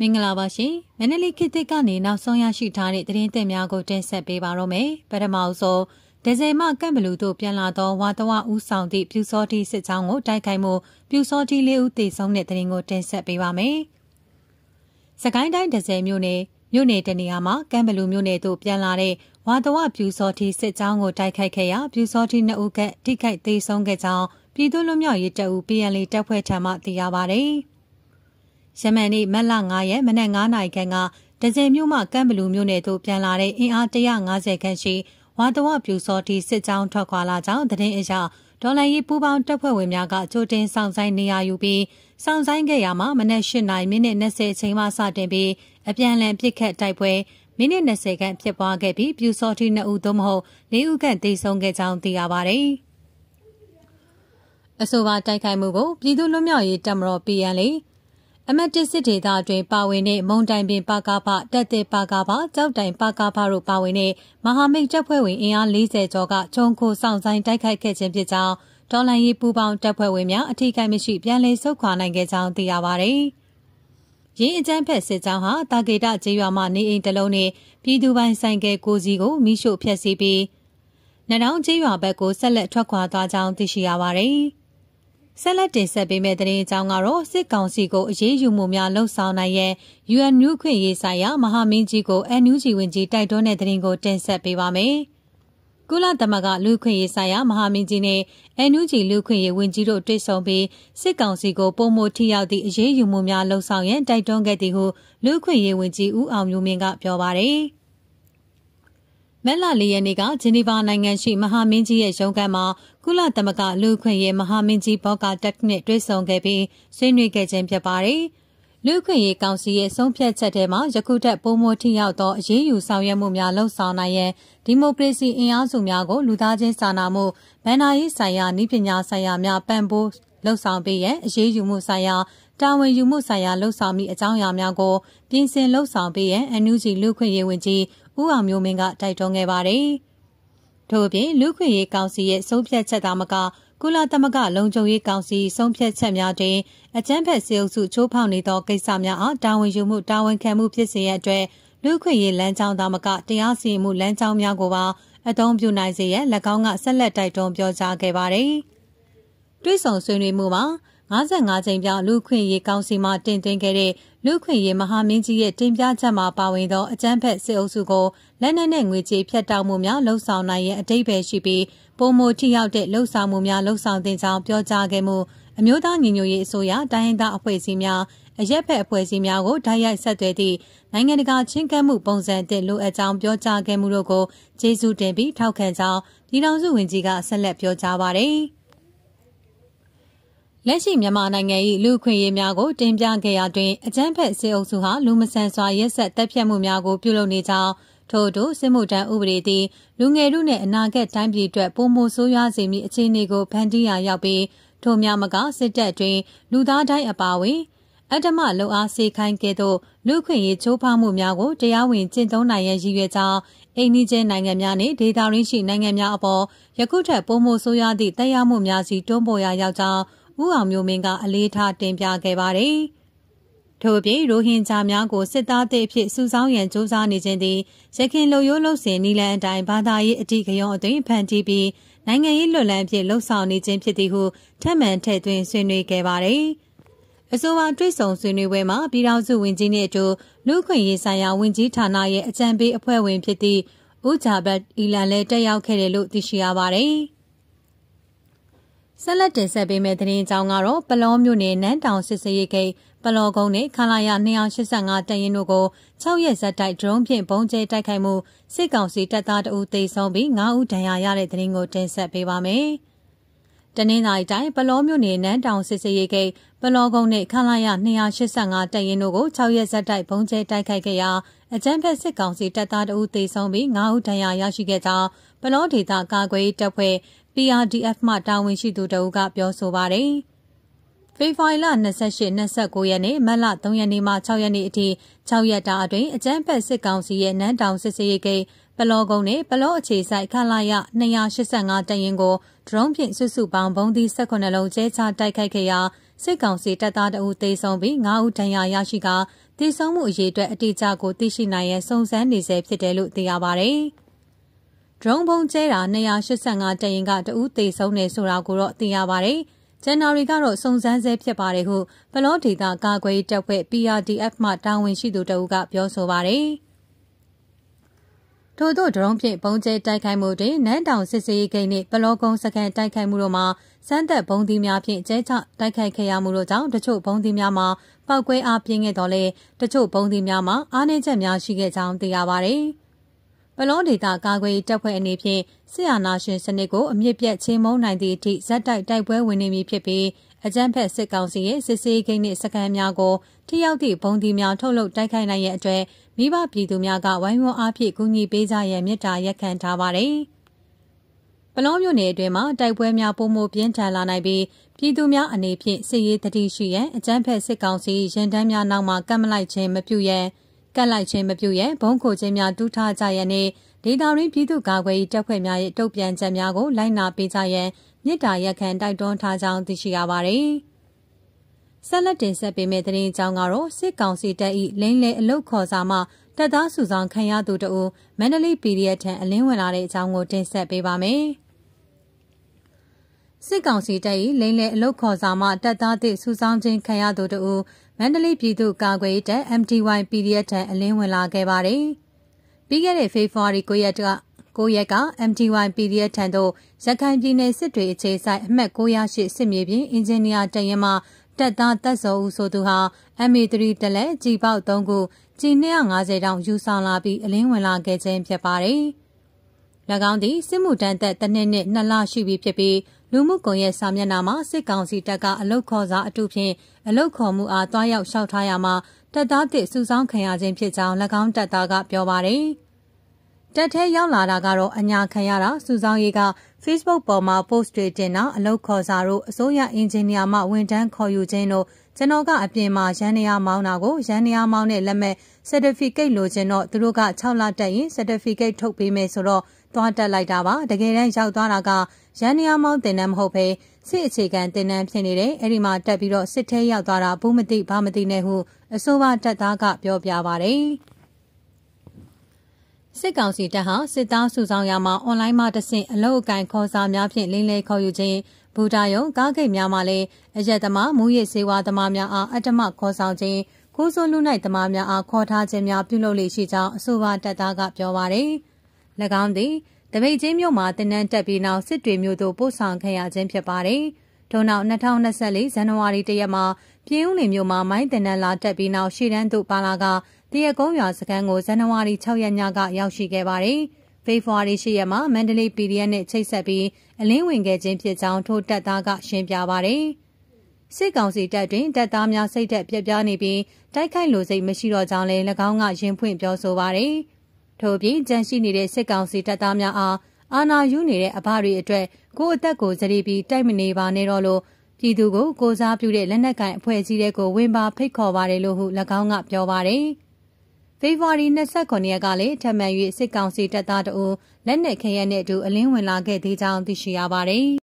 မင်္ဂလာပါရှင်မန္တလေးခေတ်သစ်ကနေနောက်ဆုံးရရှိထားတဲ့သတင်းသစ်များကိုတင်ဆက်ပေးပါရမယ်ပထမဆုံးဒဇယ်မကန့်ဘလူတို့ပြန်လာသောဝါတဝဦးဆောင်သည့်ပြူစောတိစစ်ကြောင်းကိုတိုက်ခိုက်မှုပြူစောတိလေးဦးတေဆုံးတဲ့သတင်းကိုတင်ဆက်ပေးပါမယ်စကိုင်းတိုင်းဒဇယ်မြို့နယ်မြို့နယ်တနေရာမှာကမ်ဘလူမြို့နယ်သို့ပြန်လာတဲ့ဝါတဝပြူစောတိစစ်ကြောင်းကိုတိုက်ခိုက်ခဲ့ရာပြူစောတိနှစ်ဦးကထိခိုက်သေးဆုံးခဲ့ကြောင်းပြည်သူ့လူမျိုးရေးတပ်ဦး PNL တပ်ဖွဲ့ထံမှသိရပါဗျ။ ယမန်နေ့မက်လ9ရက်မနက်9နာရီခန့်ကဒဇယ်မြို့မှကမ်ဘလူမြို့နယ်သို့ပြန်လာတဲ့အင်အား150ခန့်ရှိဝါတဝပြူစောတီစစ်ကြောင်းထွက်ခွာလာကြောင်းသတင်းအရဒေါ်လာရေးပူပေါင်းတပ်ဖွဲ့ဝင်များကကြိုတင်ဆောင်ဆိုင်နေရယူပြီးဆောင်ဆိုင်ခဲ့ရမှာမနက်၈နာရီမိနစ်20အချိန်မှစတင်ပြီးအပြန်အလှန်ပစ်ခတ်တိုက်ပွဲမိနစ်20ခန့်ဖြစ်ပွားခဲ့ပြီးပြူစောတီ2ဦးသို့မဟုတ်၄ဦးခန့်သေဆုံးခဲ့ကြောင်းသိရပါတယ်။အဆိုပါတိုက်ခိုက်မှုကိုပြည်သူ့လွတ်မြောက်ရေးတပ်မတော် PNL အမတ်တစ်စစ်ဒေသအတွင်းပါဝင်တဲ့မုံတိုင်ပင်ပါကားဖတက်တဲ့ပါကားဖကြောက်တိုင်ပါကားဖတို့ပါဝင်တဲ့မဟာမိတ်တပ်ဖွဲ့ဝင်အင်အား40ကျော်ကခြုံခိုဆောင်ဆိုင်တိုက်ခိုက်ခဲ့ခြင်းဖြစ်ကြောင်းဒေါ်လာရေးပူပေါင်းတပ်ဖွဲ့ဝင်များအထူးကိမရှိပြန်လည်ဆုတ်ခွာနိုင်ခဲ့ကြောင်းသိရပါဗျ။ရင်းအကြမ်းဖက်စစ်ကြောင်းဟာတာဂေတကျေးရွာမှနေအိမ်တလုံးနဲ့ပြည်သူပိုင်ဆိုင်ကယ်ကိုစီကိုမိရှို့ဖျက်ဆီးပြီးနတောင်ကျေးရွာဘက်ကိုဆက်လက်ထွက်ခွာသွားကြောင်းသိရှိရပါဗျ။ ဆက်လက်တင်ဆက်ပေးမယ့်သတင်းအကြောင်းကတော့စစ်ကောင်စီကိုအရေးယူမှုများလှုံ့ဆော်နိုင်ရန် UN နျူခွင့်ရေးဆိုင်ရာမဟာမင်းကြီးကို NUG ဝင်ကြီးတိုက်တွန်းတဲ့သတင်းကိုတင်ဆက်ပေးပါမယ်။ကုလသမဂ္ဂလူခွင့်ရေးဆိုင်ရာမဟာမင်းကြီးနဲ့ NUG လူခွင့်ရေးဝင်ကြီးတို့တွေ့ဆုံပြီးစစ်ကောင်စီကိုပုံမထိရောက်သည့်အရေးယူမှုများလှုံ့ဆော်ရန်တိုက်တွန်းခဲ့သည်ဟုလူခွင့်ရေးဝင်ကြီးဦးအောင်မျိုးမင်းကပြောပါရယ်။ မက်လာလီရက်နေ့ကဂျနီဗာနိုင်ငံရှိမဟာမင်းကြီးရဲ့ရုံးခန်းမှာကုလသမဂ္ဂလူခွင့်ရေးမဟာမင်းကြီးဘော့ကာတက်နဲ့တွေ့ဆုံခဲ့ပြီးဆွေးနွေးခဲ့ခြင်းဖြစ်ပါတယ်။လူခွင့်ရေးကောင်စီရဲ့ဆုံးဖြတ်ချက်ထဲမှာယခုထက်ပိုမိုထိရောက်သောအရေးယူဆောင်ရွက်မှုများလှုံ့ဆော်နိုင်ရန်ဒီမိုကရေစီအင်အားစုများကိုလူသားချင်းစာနာမှုဗန္နာရေးဆိုင်ရာနှီးပညာဆိုင်ရာများပံ့ပိုးလှုံ့ဆော်ပေးရန်အရေးယူမှုဆိုင်ရာတာဝန်ယူမှုဆိုင်ရာလှုပ်ဆောင်မိအကြောင်းအရာများကိုပြင်ဆင်လှုပ်ဆောင်ပေးရန်အန်ယူဂျီလူခွင့်ရေးဝန်ကြီး ဦးအောင်မျိုးမင်းကတိုက်တွန်းခဲ့ပါတယ်။ထို့အပြင်လူခွင့်ရေးကောင်စီရဲ့ဆုံးဖြတ်ချက်သာမကကုလသမဂ္ဂလုံခြုံရေးကောင်စီဆုံးဖြတ်ချက်များတွင်အကြမ်းဖက်စေအုပ်စုချိုးဖောက်နေသောကိစ္စများအားတာဝန်ယူမှုတာဝန်ခံမှုဖြစ်စေရန်အတွက်လူခွင့်ရေးလမ်းကြောင်းသာမကတရားစီရင်မှုလမ်းကြောင်းများကိုပါအသုံးပြုနိုင်စေရန်၎င်းကဆက်လက်တိုက်တွန်းပြောကြားခဲ့ပါတယ်။တွဲဆောင်ဆွေးနွေးမှုမှာ 55ကြိမ်မြောက်လူခွင့်ရေးကောင်စီမှတင်သွင်းခဲ့တဲ့လူခွင့်ရေးမဟာမင်းကြီးရဲ့တင်ပြချက်မှာပါဝင်သောအကြမ်းဖက်စစ်အုပ်စုကိုလက်နက်နဲ့ငွေကြေးဖြတ်တောက်မှုများလှုံ့ဆော်နိုင်ရန်အတိတ်ပဲရှိပြီးပုံမထိရောက်တဲ့လှုံ့ဆော်မှုများလှုံ့ဆော်တင်ကြောင်းပြောကြားခဲ့မှုအမျိုးသားညီညွတ်ရေးအစိုးရတိုင်းရင်းသားအဖွဲ့အစည်းများအရက်ဖက်အဖွဲ့အစည်းများကိုဓာတ်ရိုက်ဆက်သွယ်သည့်နိုင်ငံတကာချင်းကပ်မှုပုံစံအသစ်လိုအပ်ကြောင်းပြောကြားခဲ့မှုတို့ကိုကျေးဇူးတင်ပြီးထောက်ခံကြောင်းပြည်ထောင်စုဝန်ကြီးကဆက်လက်ပြောကြားပါတယ်။ လက်ရှိမြန်မာနိုင်ငံ၏လူခွင့်ရေးများကိုတင်ပြခဲ့ရာတွင်အကြမ်းဖက်စစ်အုပ်စုဟာလူမဆန်စွာရက်ဆက်တပ်ဖြတ်မှုများကိုပြုလုပ်နေကြောင်းထို့သောစစ်မှုထမ်းဥပဒေသည်လူငယ်တို့နှင့်အနာဂတ်တိုင်းပြည်အတွက်ပုံမိုဆိုးရွားစေမည့်အခြေအနေကိုဖန်တီးရာရောက်ပြီးထို့များမကစစ်တပ်တွင်လူသားတိုင်းအပါအဝင်အတ္တမလုံအားစေခိုင်းကဲ့သို့လူခွင့်ရေးချိုးဖောက်မှုများကိုတရားဝင်ကျင့်သုံးနိုင်ရန်ရည်ရွယ်ကြောင်းအိန္ဒိချင်းနိုင်ငံများနှင့်ဒေသရင်းရှိနိုင်ငံများအပေါ်ယခုထက်ပုံမိုဆိုးရွားသည့်တရားမှုများစီတွန်းပို့ရာရောက်ကြောင်း ဦးအောင်မျိုးမင်းကအလေးထားတင်ပြခဲ့ပါတယ်။ထို့အပြင်ရိုဟင်ဂျာများကိုစစ်သားသစ်အဖြစ်စုဆောင်းရန်စ조사နေခြင်းသည်ရခိုင်လူရိုးလှုပ်စဉ်နီလန်အတိုင်းဘာသာရေးအတိကယောအသွင်ဖန်တီးပြီးနိုင်ငံရေးလွတ်လပ်ဖြစ်လှုပ်ဆောင်နေခြင်းဖြစ်သည်ဟုထပ်မံထည့်သွင်းဆွေးနွေးခဲ့ပါတယ်။အဆိုပါတွေ့ဆုံဆွေးနွေးပွဲမှာပြည်ထောင်စုဝန်ကြီးနှင့်အတူလူခွင့်ရေးဆိုင်ရာဝန်ကြီးဌာနရဲ့အကြံပေးအဖွဲ့ဝင်ဖြစ်သည့်ဦးဂျာဘတ်အီလန်လည်းတက်ရောက်ခဲ့တယ်လို့သိရှိရပါတယ်။ ဆက်လက်တင်ဆက်ပေးမယ့်သတင်းကြောင်းကတော့ပလောမြို့နယ်နန်းတောင်စစ်စေးရိတ်ဂိတ်ပလောကုန်းနဲ့ခလာရ285တရင်တို့ကို6ရက်ဇက်တိုက်ဒရုန်းဖြင့်ဘုံကျဲတိုက်ခိုက်မှုစစ်ကောင်စီတပ်သားတအူသေဆုံးပြီး9ဦးဒဏ်ရာရတဲ့သတင်းကိုတင်ဆက်ပေးပါမယ်။တနင်္လာရီတိုင်းပလောမြို့နယ်နန်းတောင်စစ်စေးရိတ်ဂိတ်ပလောကုန်းနဲ့ခလာရ285တရင်တို့ကို6ရက်ဇက်တိုက်ဘုံကျဲတိုက်ခိုက်ခဲ့ရာအကြမ်းဖက်စစ်ကောင်စီတပ်သားတအူသေဆုံးပြီး9ဦးဒဏ်ရာရရှိခဲ့ကြောင်းပလောဒေသကာကွယ်တပ်ဖွဲ့ PRDF မှတာဝန်ရှိသူတအုပ်ကပြောဆိုပါတယ်။ဖေဖော်ဝါရီလ28 29ရက်နေ့မတ်လ3ရက်နေ့မှ6ရက်နေ့အထိ6ရက်တာအတွင်းအကြမ်းဖက်စစ်ကောင်စီရဲ့နန်းတောင်စစ်စေးရေးဂိတ်ပလောကုန်းနဲ့ပလောအခြေဆိုင်ခလာရ285တရင်ကိုဒရုန်းဖြင့်စုစုပေါင်းဘုံသီး18လုံးကျဲချတိုက်ခိုက်ခဲ့ရာစစ်ကောင်စီတပ်သားတအုပ်သေဆုံးပြီး9ဦးဒဏ်ရာရရှိကသေဆုံးမှုအရေအတွက်အတိအကျကိုသိရှိနိုင်ရန်စုံစမ်းနေဆဲဖြစ်တယ်လို့သိရပါဗျ။ drone ဘုံကျဲတာ285တရင်ကတအုပ်သေဆုံးနေဆိုတာကိုတော့သိရပါဗျ။ဂျန်နာရီကတော့စုံစမ်းဆဲဖြစ်ပါတယ်ဟုဘလော့ဒေတာကာကွယ်တပ်ဖွဲ့ PRDF မှတာဝန်ရှိသူတအုပ်ကပြောဆိုပါတယ်။ထို့သောဒရုန်းဖြင့်ပုံကျဲတိုက်ခိုက်မှုတွင်နန်းတောင်စစ်စေးဂိတ်နှင့်ပလောကုန်းစခန်းတိုက်ခိုက်မှုတို့မှာစမ်းသက်ဘုံသီးများဖြင့်ကျဲချတိုက်ခိုက်ခဲ့ရမှုတို့ကြောင့်တချို့ဘုံသီးများမှာပောက်ကွဲအားပြင်းခဲ့တော်လဲတချို့ဘုံသီးများမှာအားနည်းချက်များရှိခဲ့ကြောင်းသိရပါသည်။ ပလောဒေတာကာကွယ်တပ်ဖွဲ့အနေဖြင့်ဆီယာနာရှင်စနစ်ကိုအမြင့်ပြတ်ချင်းမုံနိုင်သည့်အထိဇက်တိုက်တိုက်ပွဲဝင်နေမည်ဖြစ်ပြီးအကြမ်းဖက်စစ်ကောင်စီရဲ့စစ်ဆေးဂိတ်နှင့်စခန်းများကိုထိရောက်သည့်ဘုံဒီများထုတ်လုပ်တိုက်ခိုက်နိုင်ရဲ့အတွက်မိဘပြည်သူများကဝိုင်းဝန်းအားဖြင့်ကူညီပေးကြရန်မြစ်တာရက်ခံထားပါတယ်။ပလောမျိုးနယ်အတွင်းမှာတိုက်ပွဲများပုံမပြင်းထန်လာနိုင်ပြီးပြည်သူများအနေဖြင့်စစ်ရေးတတိရှိရန်အကြမ်းဖက်စစ်ကောင်စီရင်တန်းများနောက်မှကတ်မလိုက်ခြင်းမပြုရန် ကတ်လိုက်ခြင်းမပြုရန်ဘုံခိုခြင်းများတူးထားကြရန်နှင့်ဒေတာရင်းပြည်သူ့ကာကွယ်ရေးတပ်ဖွဲ့များရဲ့တုံ့ပြန်ချက်များကိုလိုက်နာပေးကြရန်မြစ်တာရက်ခံတိုက်တွန်းထားကြောင်းသိရှိရပါတယ်။ဆက်လက်တင်ဆက်ပေးမယ့်သတင်းကြောင်းကတော့စစ်ကောင်စီတပ်၏လိမ့်လေအလုတ်ခေါ်စာမှတပ်သားစုဆောင်ခံရသူတို့မန္တလေး PDF ထံအလင်းဝင်လာတဲ့အကြောင်းကိုတင်ဆက်ပေးပါမယ်။ စစ်ကောင်စီတပ်၏လိမ့်လေအလုတ်ခေါ်စာမှတပ်သားသည့်စုဆောင်ခြင်းခံရသူတို့မန္တလေးပြည်သူ့ကာကွယ်ရေးတပ် MTY PDF ထံအလင်းဝင်လာခဲ့ပါတယ်။ပြီးခဲ့တဲ့ဖေဖော်ဝါရီ9ရက်က9ရက်က MTY PDF ထံသို့ရခိုင်ပြည်နယ်စစ်တွေအခြေဆိုင်အမှတ်908စစ်မြေပြင်အင်ဂျင်နီယာတရင်မှတက်သားတက်စောဦးဆိုသူဟာ MA3 တလက်ကြီးပေါက်3ခုကြီး250တောင်ယူဆောင်လာပြီးအလင်းဝင်လာခဲ့ခြင်းဖြစ်ပါတယ်။၎င်းသည်စစ်မှုတန်းသက်တစ်နှစ်နဲ့နှစ်လရှိပြီဖြစ်ပြီး လူမှုကွန်ရက်စာမျက်နှာမှာစစ်ကောင်စီတပ်ကအလုတ်ခေါ်စာအတုဖြင့်အလုတ်ခေါ်မှုအားတွားရောက်လျှောက်ထားရမှာတပ်သားသစ်စုဆောင်းခံရခြင်းဖြစ်ကြောင်း၎င်းတပ်သားကပြောပါတယ်။တက်ထဲရောက်လာတာကတော့အညာခံရတာစူဆောင်းရေးက Facebook ပေါ်မှာ post တွေတင်တာအလုပ်ခေါ်စာတို့အစိုးရအင်ဂျင်နီယာမှဝန်ထမ်းခေါ်ယူခြင်းတို့ကျွန်တော်ကအပြင်မှာရန်နေရမောင်းတာကိုရန်နေရမောင်းတဲ့လက်မဲ့ certificate လိုချင်တော့သူတို့က6လတက်ရင် certificate ထုတ်ပေးမယ်ဆိုတော့ သွားတက်လိုက်တာပါတကယ်တမ်းရောက်သွားတာကရန်နေရမောင်းတင်တန်းမဟုတ်ပဲစစ်အခြေခံတင်တန်းဖြစ်နေတယ်အဲ့ဒီမှာတက်ပြီးတော့စစ်ထဲရောက်သွားတာဘူးမသိဘာမသိနဲ့ဟုအစိုးရတက်သားကပြောပြပါတယ်စစ်ကောင်စီတပ်ဟာစစ်သားစုဆောင်ရာမှာအွန်လိုင်းမှာတဆင့်အလုပ်အကင်ခေါ်စာများဖြင့်လိမ့်လဲခေါ်ယူခြင်းဘူတာယုံကားဂိတ်များမှလည်းအရက်သမားမူရစ်စေဝါသမားများအားအတ္တမခေါ်ဆောင်ခြင်းကိုးစိုးလူနိုင်သမားများအားခေါ်ထားခြင်းများပြုလုပ်လေရှိကြောင်းအဆိုပါတပ်သားကပြောပါရယ်၎ င်းသည်တပိတ်ချင်းမြို့မှာတင်နန်းတက်ပြီးနောက်စစ်တွေမြို့သို့ပို့ဆောင်ခဲ့ရခြင်းဖြစ်ပါတယ်ထို့နောက်2024ဇန်နဝါရီတရက်မှာပြည်ဦးလင်မြို့မှာမိုင်းတင်နန်းလာတက်ပြီးနောက်ရှေ့တန်းသို့ပါလာကတရကုန်းရွာစခန်းကိုဇန်နဝါရီ6ရက်ညကရောက်ရှိခဲ့ပါတယ်။ဖေဖော်ဝါရီ10ရက်မှာမန္တလေး PDF နဲ့ချိတ်ဆက်ပြီးအလင်းဝင်ခဲ့ခြင်းဖြစ်ကြောင်းထိုတပ်သားကရှင်းပြပါတယ်။စစ်ကောင်စီတပ်တွင်တပ်သားများစိတ်သက်ပြက်ပြားနေပြီးတိုက်ခိုက်လိုစိတ်မရှိတော့ကြောင်းလည်း၎င်းကရင်ဖွင့်ပြောဆိုပါတယ်။ ထို့ပြင်ကြန့်ရှိနေတဲ့စစ်ကောင်စီတပ်သားများအားအာဏာယူနေတဲ့အဘတွေအတွက်ကိုယ်အသက်ကိုဇရီပြီးတိုက်မနေပါနဲ့တော့လို့ပြည်သူကိုကိုစားပြုတဲ့လက်နက်ကိုင်အဖွဲ့အစည်းတွေကိုဝင်ပါဖိတ်ခေါ်ပါတယ်လို့ဟု၎င်းကပြောပါတယ်။ဖေဖော်ဝါရီ29ရက်ကလည်းထပ်မံ၍စစ်ကောင်စီတပ်သားတို့လက်နက်ခဲယက်နဲ့အတူအလင်းဝင်လာခဲ့သေးကြောင်းသိရှိရပါတယ်